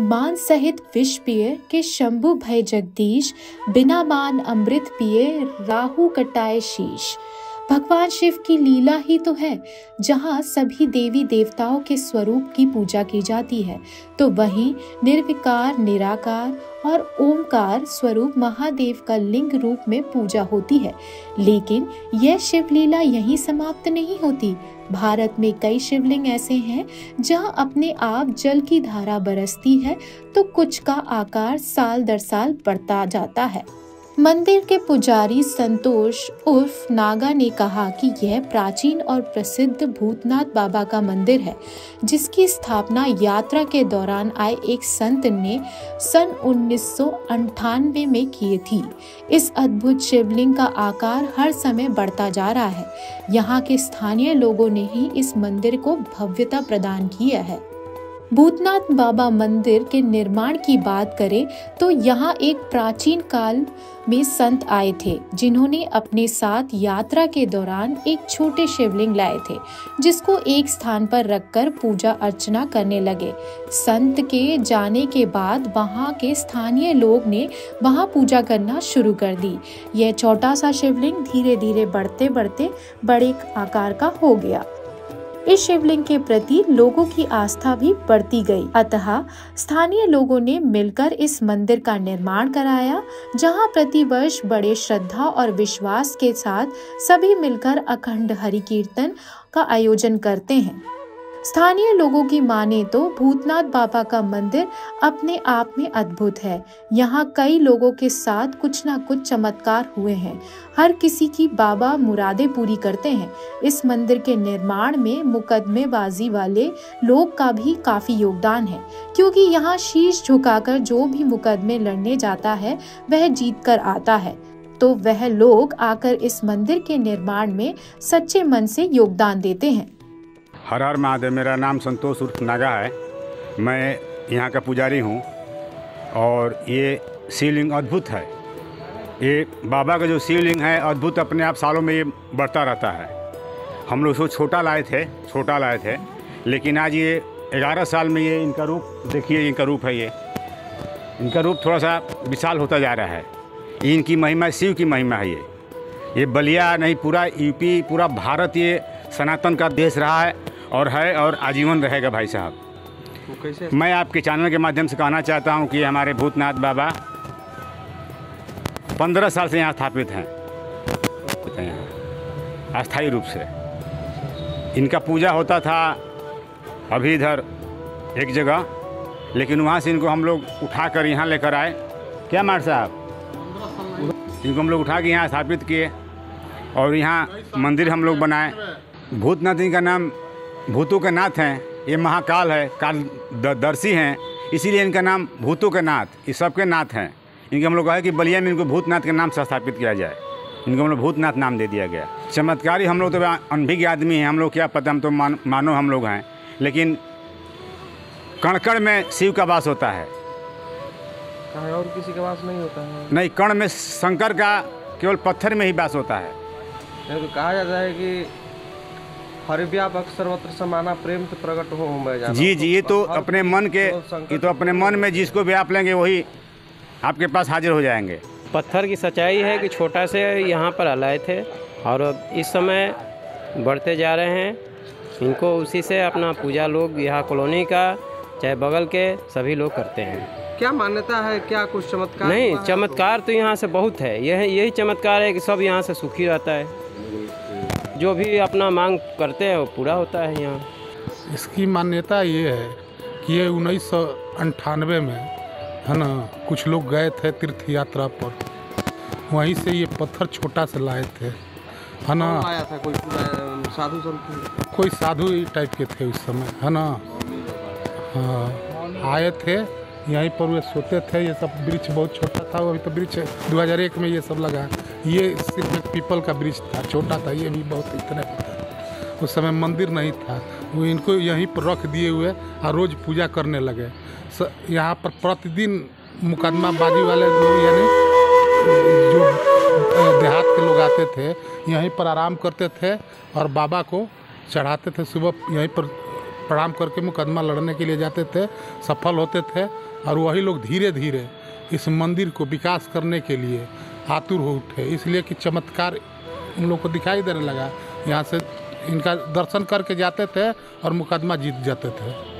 मान सहित विष पिए के शंभु भय जगदीश, बिना मान अमृत पिए राहु कटाए शीश। भगवान शिव की लीला ही तो है, जहाँ सभी देवी देवताओं के स्वरूप की पूजा की जाती है। तो वहीं निर्विकार, निराकार और ओमकार स्वरूप महादेव का लिंग रूप में पूजा होती है। लेकिन यह शिव लीला यहीं समाप्त नहीं होती। भारत में कई शिवलिंग ऐसे हैं, जहाँ अपने आप जल की धारा बरसती है तो कुछ का आकार साल दर साल बढ़ता जाता है। मंदिर के पुजारी संतोष उर्फ़ नागा ने कहा कि यह प्राचीन और प्रसिद्ध भूतनाथ बाबा का मंदिर है, जिसकी स्थापना यात्रा के दौरान आए एक संत ने सन उन्नीस में की थी। इस अद्भुत शिवलिंग का आकार हर समय बढ़ता जा रहा है। यहाँ के स्थानीय लोगों ने ही इस मंदिर को भव्यता प्रदान किया है। भूतनाथ बाबा मंदिर के निर्माण की बात करें तो यहाँ एक प्राचीन काल में संत आए थे, जिन्होंने अपने साथ यात्रा के दौरान एक छोटे शिवलिंग लाए थे, जिसको एक स्थान पर रखकर पूजा अर्चना करने लगे। संत के जाने के बाद वहाँ के स्थानीय लोग ने वहाँ पूजा करना शुरू कर दी। यह छोटा सा शिवलिंग धीरे धीरे बढ़ते बढ़ते बड़े आकार का हो गया। इस शिवलिंग के प्रति लोगों की आस्था भी बढ़ती गई। अतः स्थानीय लोगों ने मिलकर इस मंदिर का निर्माण कराया, जहाँ प्रति वर्ष बड़े श्रद्धा और विश्वास के साथ सभी मिलकर अखंड हरि कीर्तन का आयोजन करते हैं। स्थानीय लोगों की माने तो भूतनाथ बाबा का मंदिर अपने आप में अद्भुत है। यहाँ कई लोगों के साथ कुछ ना कुछ चमत्कार हुए हैं। हर किसी की बाबा मुरादे पूरी करते हैं। इस मंदिर के निर्माण में मुकदमेबाजी वाले लोग का भी काफ़ी योगदान है। क्योंकि यहाँ शीश झुकाकर जो भी मुकदमे लड़ने जाता है, वह जीत कर आता है। तो वह लोग आकर इस मंदिर के निर्माण में सच्चे मन से योगदान देते हैं। हर हर महादेव, मेरा नाम संतोष उर्फ़ नागा है। मैं यहाँ का पुजारी हूँ और ये शिवलिंग अद्भुत है। ये बाबा का जो शिवलिंग है, अद्भुत अपने आप सालों में ये बढ़ता रहता है। हम लोग उसको छोटा लाए थे, छोटा लाए थे, लेकिन आज ये ग्यारह साल में ये इनका रूप, देखिए इनका रूप है ये। इनका रूप थोड़ा सा विशाल होता जा रहा है। इनकी महिमा, शिव की महिमा है ये। ये बलिया नहीं, पूरा यूपी, पूरा भारत ये सनातन का देश रहा है। और है और आजीवन रहेगा भाई साहब। मैं आपके चैनल के माध्यम से कहना चाहता हूँ कि हमारे भूतनाथ बाबा पंद्रह साल से यहाँ स्थापित हैं। यहाँ अस्थायी रूप से। इनका पूजा होता था अभी इधर एक जगह लेकिन वहाँ से इनको हम लोग उठा कर यहाँ लेकर आए। क्या मार साहब? इनको हम लोग उठा के यहाँ स्थापित किए और यहाँ मंदिर हम लोग बनाए। भूतनाथ जी का नाम भूतों के नाथ हैं ये महाकाल है काल दर्शी हैं इसीलिए इनका नाम भूतों के नाथ ये सबके नाथ हैं। इनके हम लोग कहा कि बलिया में इनको भूतनाथ के नाम से स्थापित किया जाए। इनको हम लोग भूतनाथ नाम दे दिया गया। चमत्कारी हम लोग तो अनभिज्ञ आदमी हैं हम लोग क्या पता हम तो मान मानो हम लोग हैं लेकिन कणकण में शिव का वास होता है। और किसी का वास नहीं होता है? नहीं कण में शंकर का केवल पत्थर में ही वास होता है। तो कहा जाता है कि हरिव्यापक सर्वत्र समाना प्रेम तो प्रकट हो मैं जाना जी जी ये तो अपने मन के ये तो अपने मन में जिसको भी आप लेंगे वही आपके पास हाजिर हो जाएँगे। पत्थर की सच्चाई है कि छोटा से यहाँ पर हलाए थे और अब इस समय बढ़ते जा रहे हैं। इनको उसी से अपना पूजा लोग यहाँ कॉलोनी का चाहे बगल के सभी लोग करते हैं। क्या मान्यता है? क्या कुछ चमत्कार नहीं चमत्कार तो यहाँ से बहुत है। यह यही चमत्कार है कि सब यहाँ से सुखी रहता है। जो भी अपना मांग करते हैं वो पूरा होता है यहाँ। इसकी मान्यता ये है कि ये उन्नीस सौ अंठानवे में है ना कुछ लोग गए थे तीर्थ यात्रा पर। वहीं से ये पत्थर छोटा से लाए थे है ना। आया था? कोई साधु कोई साधु टाइप के थे उस समय है ना। हाँ आए थे यहीं पर वे सोते थे ये सब वृक्ष बहुत छोटा था अभी तो वृक्ष 2001 में ये सब लगा। ये सिर्फ़ एक पीपल का वृक्ष था, छोटा था, ये भी बहुत इतने उस समय मंदिर नहीं था। वो इनको यहीं पर रख दिए हुए और रोज़ पूजा करने लगे। यहाँ पर प्रतिदिन मुकदमा बाजी वाले लोग, यानी जो देहात के लोग आते थे, यहीं पर आराम करते थे और बाबा को चढ़ाते थे। सुबह यहीं पर प्रणाम करके मुकदमा लड़ने के लिए जाते थे, सफल होते थे और वही लोग धीरे धीरे इस मंदिर को विकास करने के लिए आतुर हो उठे। इसलिए कि चमत्कार उन लोग को दिखाई देने लगा। यहाँ से इनका दर्शन करके जाते थे और मुकदमा जीत जाते थे।